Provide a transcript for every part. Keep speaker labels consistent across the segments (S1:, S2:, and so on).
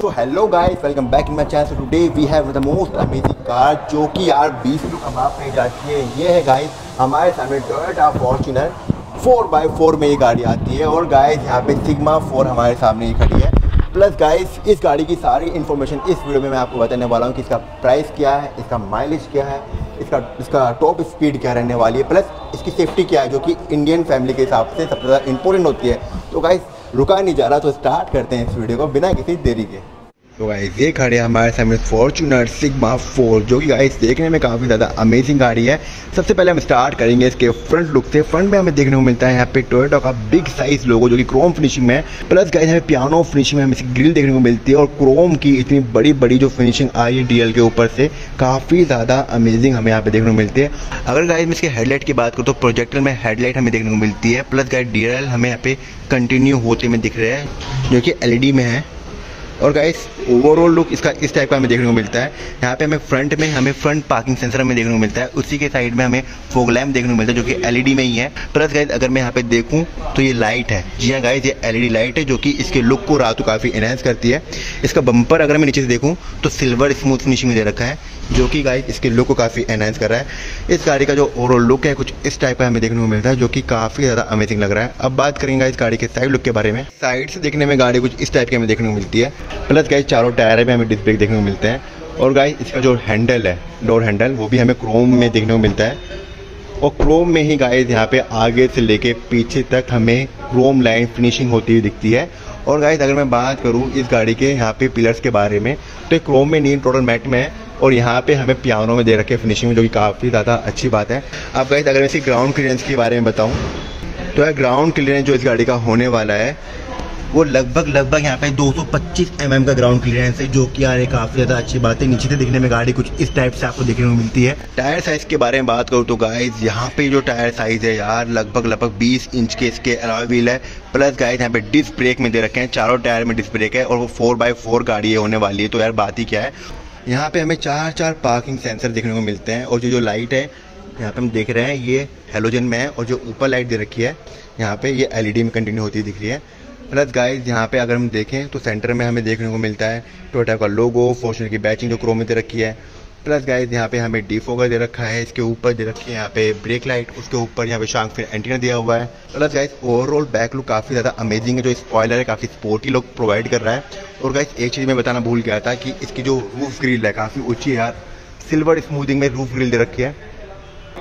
S1: So hello guys welcome back in my channel today we have the most amazing car जो कि यार 20 kilo कम आप नहीं जाती है। ये है गाइस हमारे सामने टोयोटा फॉर्च्यूनर 4x4 में ये गाड़ी आती है। और गाइस यहाँ पे सिग्मा 4 हमारे सामने ही खड़ी है। प्लस गाइस इस गाड़ी की सारी इन्फॉर्मेशन इस वीडियो में मैं आपको बताने वाला हूँ कि इसका प्राइस क्या है, इसका माइलेज क्या है, इसका इसका टॉप स्पीड क्या रहने वाली है। प्लस इसकी सेफ्टी क्या है, जो कि इंडियन फैमिली के हिसाब से सबसे ज़्यादा इंपॉर्टेंट होती है। तो गाइस रुका नहीं जा रहा तो स्टार्ट करते हैं इस वीडियो को बिना किसी देरी के। तो गाइस ये खड़े हमारे सामने फॉर्चूनर सिग्मा फोर जो कि गाइस देखने में काफ़ी ज़्यादा अमेजिंग गाड़ी है। सबसे पहले हम स्टार्ट करेंगे इसके फ्रंट लुक से। फ्रंट में हमें देखने को मिलता है यहाँ पे टोयोटा का बिग साइज़ लोगो जो कि क्रोम फिनिशिंग में है। प्लस गाइस हमें पियानो फिनिशिंग में हमें इसकी ग्रिल देखने को मिलती है और क्रोम की इतनी बड़ी बड़ी जो फिनिशिंग आई है डीएल के ऊपर से, काफ़ी ज़्यादा अमेजिंग हमें यहाँ पे देखने को मिलती है। अगर गाइस मैं इसके हेडलाइट की बात करूँ तो प्रोजेक्टर में हेडलाइट हमें देखने को मिलती है। प्लस गाइस डी हमें यहाँ पे कंटिन्यू होते में दिख रहे हैं, जो कि एल में है। और गाइस ओवरऑल लुक इसका, इस टाइप का हमें देखने को मिलता है। यहाँ पे हमें फ्रंट में, हमें फ्रंट पार्किंग सेंसर हमें देखने को मिलता है। उसी के साइड में हमें फोग लैम्प देखने को मिलता है, जो कि एलईडी में ही है। प्लस गाइस अगर मैं यहाँ पे देखूँ तो ये लाइट है। जी हाँ गाइस ये एलईडी लाइट है, जो कि इसके लुक को रात को काफ़ी एनहेंस करती है। इसका बम्पर अगर मैं नीचे से देखूँ तो सिल्वर स्मूथ फिनिशिंग दे रखा है, जो कि गाइस इसके लुक को काफ़ी एनहेंस कर रहा है। इस गाड़ी का जो ओवरऑल लुक है, कुछ इस टाइप का हमें देखने को मिलता है, जो कि काफ़ी ज़्यादा अमेजिंग लग रहा है। अब बात करेंगे इस गाड़ी के साइड लुक के बारे में। साइड से देखने में गाड़ी कुछ इस टाइप की हमें देखने को मिलती है। प्लस गाइस चारों टायर में हमें ब्रेक देखने को मिलते हैं। और गाइस इसका जो हैंडल है डोर हैंडल वो भी हमें क्रोम में देखने को मिलता है। और क्रोम में ही गाइस यहाँ पे आगे से लेके पीछे तक हमें क्रोम लाइन फिनिशिंग होती हुई दिखती है। और गाइस अगर मैं बात करूँ इस गाड़ी के यहाँ पे पिलर्स के बारे में तो क्रोम में नहीं टोटल मैट में है। और यहाँ पे हमें पियानो में दे रखे फिनिशिंग जो कि काफ़ी ज़्यादा अच्छी बात है। अब गाइस अगर मैं इसकी ग्राउंड क्लियरेंस के बारे में बताऊँ तो यह ग्राउंड क्लियरेंस जो इस गाड़ी का होने वाला है वो लगभग लगभग यहाँ पे 225 mm का ग्राउंड क्लियरेंस है, जो कि यार काफ़ी ज़्यादा अच्छी बात है। नीचे से दिखने में गाड़ी कुछ इस टाइप से आपको देखने को मिलती है। टायर साइज़ के बारे में बात करूँ तो गाइज़ यहाँ पे जो टायर साइज़ है यार, लगभग लगभग 20 इंच के इसके अलॉय व्हील है। प्लस गाइज़ यहाँ पे डिस्क ब्रेक में दे रखे हैं, चारों टायर में डिस्क ब्रेक है और वो फोर बाई फोर गाड़ी होने वाली है। तो यार बात ही क्या है? यहाँ पे हमें चार चार पार्किंग सेंसर देखने को मिलते हैं और जो जो लाइट है, यहाँ पे हम देख रहे हैं, ये हेलोजन में है और जो ऊपर लाइट दे रखी है, यहाँ पे ये एलईडी में कंटिन्यू होती दिख रही है। प्लस गाइस यहाँ पे अगर हम देखें तो सेंटर में हमें देखने को मिलता है टोटा का लोगो फॉर्चुनर की बैचिंग जो क्रोम में दे रखी है। प्लस गाइस यहाँ पे हमें डी फोगर दे रखा है, इसके ऊपर दे रखी है यहाँ पे ब्रेक लाइट उसके ऊपर यहाँ पे शांक फिर एंटीना दिया हुआ है। Plus guys overall back look काफ़ी ज़्यादा अमेजिंग है, जो स्पॉयलर है, काफ़ी स्पोर्टी लुक प्रोवाइड कर रहा है। और गाइस एक चीज़ मैं बताना भूल गया था कि इसकी जो रूफ ग्रिल है, काफ़ी ऊँची है यार। सिल्वर स्मूथिंग में रूफ ग्रिल दे रखी है।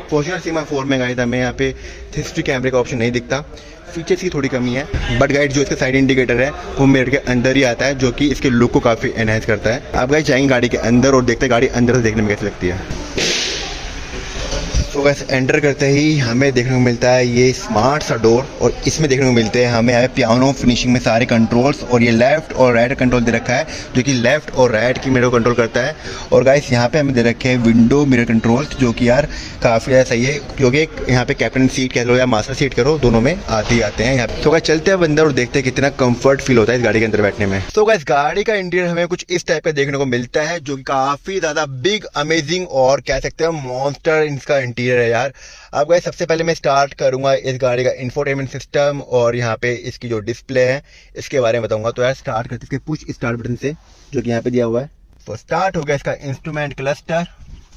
S1: फॉर्चुनर सीमा फोर में गाइस हमें यहाँ पे हिस्ट्री कैमरे का ऑप्शन नहीं दिखता। फीचर्स की थोड़ी कमी है बट गाइड जो इसका साइड इंडिकेटर है, वो मेरे के अंदर ही आता है, जो कि इसके लुक को काफ़ी एनहेंस करता है। आप गाइड जाएँगे गाड़ी के अंदर और देखते हैं गाड़ी अंदर से देखने में कैसी लगती है। तो वैसे एंटर करते ही हमें देखने को मिलता है ये स्मार्ट सा डोर और इसमें देखने को मिलते हैं हमें पियानो फिनिशिंग में सारे कंट्रोल्स और ये लेफ़्ट और राइट कंट्रोल दे रखा है, जो कि लेफ़्ट और राइट की मिरर कंट्रोल करता है। और गाइस यहाँ पे हमें दे रखे हैं विंडो मिरर कंट्रोल्स जो कि यार काफ़ी ज़्यादा सही है, क्योंकि यहाँ पे कैप्टन सीट कह लो या मास्टर सीट करो दोनों में आते ही आते हैं यहाँ तो गाइस चलते हैं अंदर और देखते हैं कितना कंफर्ट फील होता है इस गाड़ी के अंदर बैठने में। तो गाइस गाड़ी का इंटीरियर हमें कुछ इस टाइप का देखने को मिलता है, जो काफ़ी ज़्यादा बिग अमेजिंग और कह सकते हैं मॉन्स्टर इसका इंटीरियर है यार। अब गए सबसे पहले मैं स्टार्ट करूँगा इस गाड़ी का इंफोटेनमेंट सिस्टम और यहाँ पे इसकी जो डिस्प्ले है, इसके बारे में बताऊँगा। तो यार स्टार्ट करते इसके पुश स्टार्ट बटन से, जो कि यहाँ पे दिया हुआ है। तो स्टार्ट हो गया इसका इंस्ट्रूमेंट क्लस्टर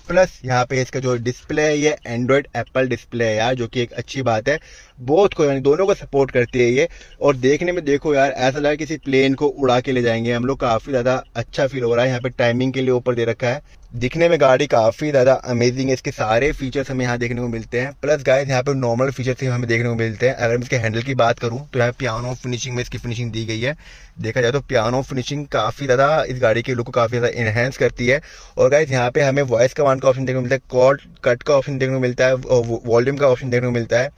S1: प्लस यहाँ पे इसका जो डिस्प्ले है, ये एंड्रॉयड एप्पल डिस्प्ले है यार, जो कि एक अच्छी बात है। बहुत को यानी दोनों को सपोर्ट करती है ये। और देखने में देखो यार, ऐसा लगा किसी प्लेन को उड़ा के ले जाएँगे। हम लोग काफ़ी ज़्यादा अच्छा फील हो रहा है। यहाँ पे टाइमिंग के लिए ऊपर दे रखा है। दिखने में गाड़ी काफ़ी ज़्यादा अमेजिंग है। इसके सारे फीचर्स हमें यहाँ देखने को मिलते हैं। प्लस गाइस यहाँ पे नॉर्मल फीचर्स हमें देखने को मिलते हैं। अगर मैं इसके हैंडल की बात करूँ तो यहाँ पियानो फिनिशिंग में इसकी फिनिशिंग दी गई है। देखा जाए तो पियानो फिनिशिंग काफ़ी ज़्यादा इस गाड़ी के लुक को काफ़ी ज़्यादा इनहेंस करती है। और गाइस यहाँ पे हमें वॉइस कमांड का ऑप्शन देखने को मिलता है। कॉर्ड कट का ऑप्शन देखने को मिलता है। वॉल्यूम का ऑप्शन देखने को मिलता है।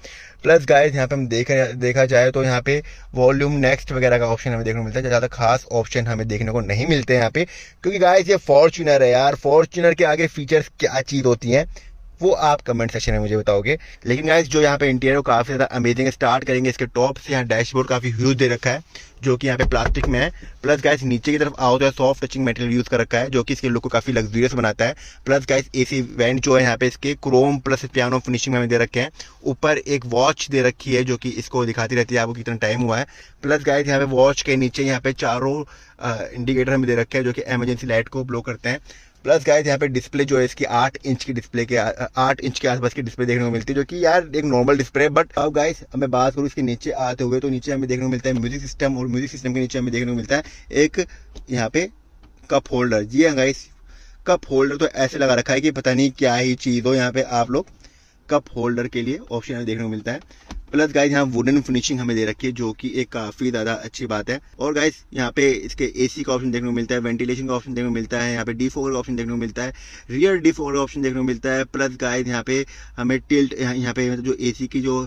S1: प्लस गाइस यहाँ पे हम देखा देखा जाए तो यहाँ पे वॉल्यूम नेक्स्ट वगैरह का ऑप्शन हमें देखने को मिलता है ज़्यादा खास ऑप्शन हमें देखने को नहीं मिलते हैं यहाँ पे। क्योंकि गाइस ये फॉर्चुनर है यार। फॉर्चुनर के आगे फीचर्स क्या चीज़ होती हैं? वो आप कमेंट सेक्शन में मुझे बताओगे। लेकिन गाइस जो यहाँ पे इंटीरियर काफ़ी ज़्यादा अमेजिंग स्टार्ट करेंगे, इसके टॉप से यहाँ डैशबोर्ड काफ़ी ह्यूज दे रखा है, जो कि यहाँ पे प्लास्टिक में है। प्लस गाइस नीचे की तरफ़ आओ तो सॉफ्ट टचिंग मटेरियल यूज़ कर रखा है, जो कि इसके लुक को काफ़ी लग्जरियस बनाता है। प्लस गाइस एसी वेंट जो है यहाँ पे इसके क्रोम प्लस पियानो फिनिशिंग में दे रखे हैं। ऊपर एक वॉच दे रखी है, जो कि इसको दिखाती रहती है आपको कितना टाइम हुआ है। प्लस गाइस यहाँ पे वॉच के नीचे यहाँ पे चारों इंडिकेटर हमें दे रखे हैं, जो कि एमरजेंसी लाइट को ब्लो करते हैं। प्लस गाइस यहाँ पे डिस्प्ले जो है इसकी आठ इंच की डिस्प्ले के, आठ इंच के आसपास की डिस्प्ले देखने को मिलती है, जो कि यार एक नॉर्मल डिस्प्ले है। बट अब गाइस मैं बात करूँ इसके नीचे आते हुए तो नीचे हमें देखने को मिलता है म्यूज़िक सिस्टम और म्यूज़िक सिस्टम के नीचे हमें देखने को मिलता है एक यहाँ पे कप होल्डर जी हाँ गाइस कप होल्डर तो ऐसे लगा रखा है कि पता नहीं क्या ही चीज़ हो, यहाँ पे आप लोग कप होल्डर के लिए ऑप्शन देखने को मिलता है। प्लस गाइज़ यहाँ वुडन फिनिशिंग हमें दे रखी है, जो कि एक काफ़ी ज़्यादा अच्छी बात है। और गाइज़ यहाँ पे इसके एसी का ऑप्शन देखने को मिलता है वेंटिलेशन का ऑप्शन देखने को मिलता है, यहाँ पे डी फोर का ऑप्शन देखने को मिलता है रियर डी फोर का ऑप्शन देखने को मिलता है। प्लस गाइज़ यहाँ पे हमें टिल्ट यहाँ पे जो एसी की जो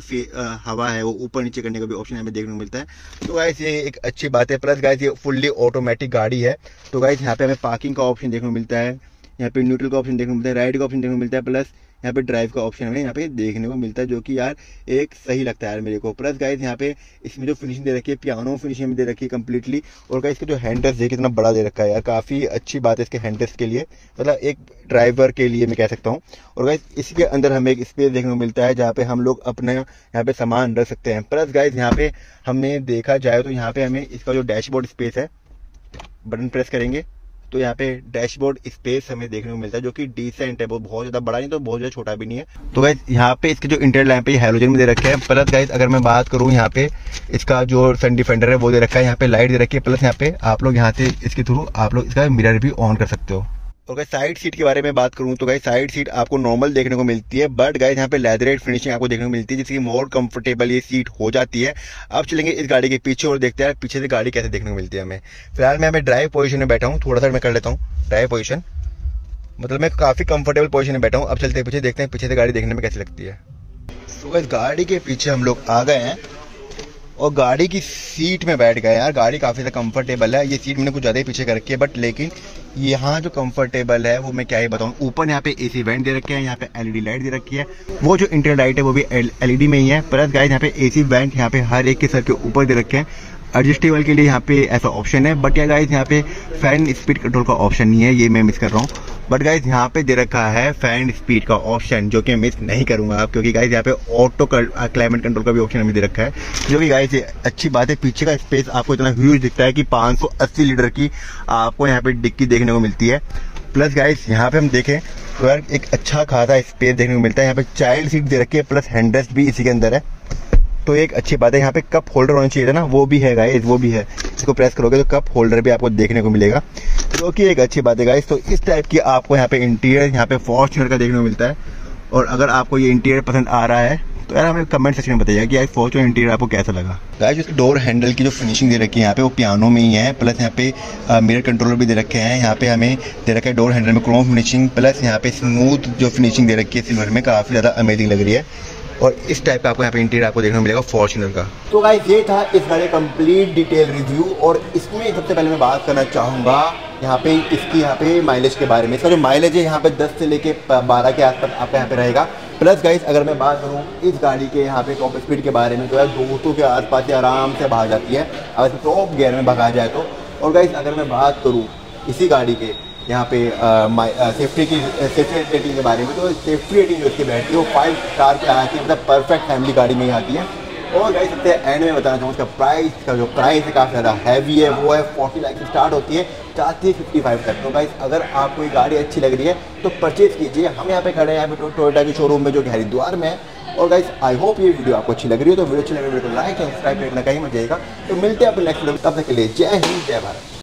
S1: हवा है, वो ऊपर नीचे करने का भी ऑप्शन हमें देखने को मिलता है। तो गाइज़ ये एक अच्छी बात है। प्लस गाइज़ ये फुल्ली ऑटोमेटिक गाड़ी है। तो गाइज़ यहाँ पे हमें पार्किंग का ऑप्शन देखने को मिलता है, यहाँ पे न्यूट्रल का ऑप्शन देखने को मिलता है राइड का ऑप्शन देखने को मिलता है। प्लस यहाँ पे ड्राइव का ऑप्शन हमें यहाँ पे देखने को मिलता है, जो कि यार एक सही लगता है यार मेरे को। प्लस गाइज़ यहाँ पे इसमें जो फिनिशिंग दे रखी है पियानो फिनिशिंग दे रखी है कम्प्लीटली और गाइज़ इसका जो हैंडल्स देखिए इतना बड़ा दे रखा है यार। काफ़ी अच्छी बात है इसके हैंडल्स के लिए। मतलब एक ड्राइवर के लिए मैं कह सकता हूँ। और गाइज़ इसके अंदर हमें एक स्पेस देखने को मिलता है, जहाँ पे हम लोग अपने यहाँ पे सामान रख सकते हैं। प्लस गाइज़ यहाँ पे हमें देखा जाए तो यहाँ पे हमें इसका जो डैशबोर्ड स्पेस है बटन प्रेस करेंगे। तो यहाँ पे डैशबोर्ड स्पेस हमें देखने को मिलता है जो कि डिसेंट है वो बहुत ज़्यादा बड़ा नहीं तो बहुत ज़्यादा छोटा भी नहीं है। तो गाइज़ यहाँ पे इसके जो इंटर लैम्प है हेलोजन में दे रखे हैं। प्लस गाइज़ अगर मैं बात करूँ यहाँ पे, इसका जो सन डिफेंडर है, वो दे रखा है। यहाँ पे लाइट दे रखी है प्लस यहाँ पे आप लोग यहाँ से इसके थ्रू आप लोग इसका मिरर भी ऑन कर सकते हो। और गाइस साइड सीट के बारे में बात करूँ तो गाइस साइड सीट आपको नॉर्मल देखने को मिलती है बट गाइस यहाँ पे लेदरेट फिनिशिंग आपको देखने को मिलती है जिसकी मोर कंफर्टेबल ये सीट हो जाती है। अब चलेंगे इस गाड़ी के पीछे और देखते हैं पीछे से गाड़ी कैसे देखने को मिलती है हमें। फ़िलहाल मैं हमें ड्राइव पोजिशन में बैठा हूँ, थोड़ा सा मैं कर लेता हूँ ड्राइव पोजिशन मतलब मैं काफ़ी कंफर्टेबल पोजिशन में बैठा हूँ। अब चलते पीछे, देखते हैं पीछे से गाड़ी देखने में कैसी लगती है। तो गाइस गाड़ी के पीछे हम लोग आ गए हैं। और गाड़ी की सीट में बैठ गए यार। गाड़ी काफ़ी ज़्यादा कंफर्टेबल है। ये सीट मैंने कुछ ज़्यादा ही पीछे कर रखी है बट लेकिन यहाँ जो कंफर्टेबल है, वो मैं क्या ही बताऊँ। ऊपर यहाँ पे एसी वेंट दे रखे हैं, यहाँ पे एलईडी लाइट दे रखी है। वो जो इंटर लाइट है, वो भी एलईडी में ही है। प्लस गाइस यहाँ पे एसी वेंट यहाँ पे हर एक के सर के ऊपर दे रखे हैं। एडजस्टेबल के लिए यहाँ पे ऐसा ऑप्शन है। बट या गाइज़ यहाँ पे फ़ैन स्पीड कंट्रोल का ऑप्शन नहीं है, ये मैं मिस कर रहा हूँ। बट गाइज़ यहाँ पे दे रखा है फ़ैन स्पीड का ऑप्शन जो कि मिस नहीं करूँगा आप क्योंकि गाइज़ यहाँ पे ऑटो क्लाइमेट कंट्रोल का भी ऑप्शन हमें दे रखा है। जो कि गाइज़ अच्छी बात है, पीछे का स्पेस आपको इतना ह्यूज दिखता है कि 580 लीटर की आपको यहाँ पे डिक्की देखने को मिलती है। प्लस गाइज़ यहाँ पे हम देखें तो एक अच्छा खासा स्पेस देखने को मिलता है। यहाँ पे चाइल्ड सीट दे रखी है प्लस हैंडरेस्ट भी इसी के अंदर है। तो एक अच्छी बात है, यहाँ पे कप होल्डर होना चाहिए था ना, वो भी है गाइस वो भी है। इसको प्रेस करोगे तो कप होल्डर भी आपको देखने को मिलेगा। जो कि एक अच्छी बात है गाइस तो इस टाइप की आपको यहाँ पे इंटीरियर यहाँ पे फॉर्चुनर का देखने को मिलता है। और अगर आपको ये इंटीरियर पसंद आ रहा है तो यार हमें कमेंट सेक्शन में बताइए कि फॉर्चुनर इंटीरियर आपको कैसा लगा। गाइस उसके डोर हैंडल की जो फिनिशिंग दे रखी है, यहाँ पे वो पियानो में ही है प्लस यहाँ पे मिरर कंट्रोलर भी दे रखे हैं। यहाँ पे हमें दे रखा है डोर हैंडल में क्रोम फिनिशिंग प्लस यहाँ पे स्मूथ जो फिनिशिंग दे रखी है सिल्वर में काफ़ी ज़्यादा अमेजिंग लग रही है। और इस टाइप का आपको यहाँ पे इंटीरियर आपको देखने को मिलेगा फॉर्चुनर का। तो गाइस ये था इस गाड़ी का कंप्लीट डिटेल रिव्यू और इसमें सबसे पहले मैं बात करना चाहूँगा यहाँ पे इसकी यहाँ पे माइलेज के बारे में। इसका जो माइलेज है यहाँ पे 10 से लेके 12 के आसपास आपका यहाँ पे रहेगा। प्लस गाइस अगर मैं बात करूँ इस गाड़ी के यहाँ पे टॉप स्पीड के बारे में, जो है दो के आसपास आराम से भाग जाती है। अगर टॉप गियर में भगा जाए तो। और गाइस अगर मैं बात करूँ इसी गाड़ी के यहाँ पे सेफ्टी की सेफ्टी रेटिंग के बारे में। तो सेफ्टी रेटिंग जो इसकी बैठती है, वो फाइव स्टार पे आती है मतलब परफेक्ट फैमिली गाड़ी में ही आती है। और गाइस सबसे एंड में बताना चाहूँ उसका प्राइस का जो प्राइस है काफ़ी ज़्यादा हैवी है, वो है फोर्टी लाख स्टार्ट होती है जाती है फिफ्टी फाइव तक। तो गाइस अगर आपको ये गाड़ी अच्छी लग रही है तो परचेज कीजिए। हम यहाँ पे खड़े हैं, यहाँ पे टोयोटा के शोरूम में, जो कि हरिद्वार में है। और गाइस आई होप ये वीडियो आपको अच्छी लग रही है। तो वीडियो अच्छी लग रही है को लाइक एंड सब्सक्राइब करना कहीं मत जाएगा तो मिलते हैं अपने नेक्स्ट वीडियो तब तक के लिए जय हिंद, जय भारत।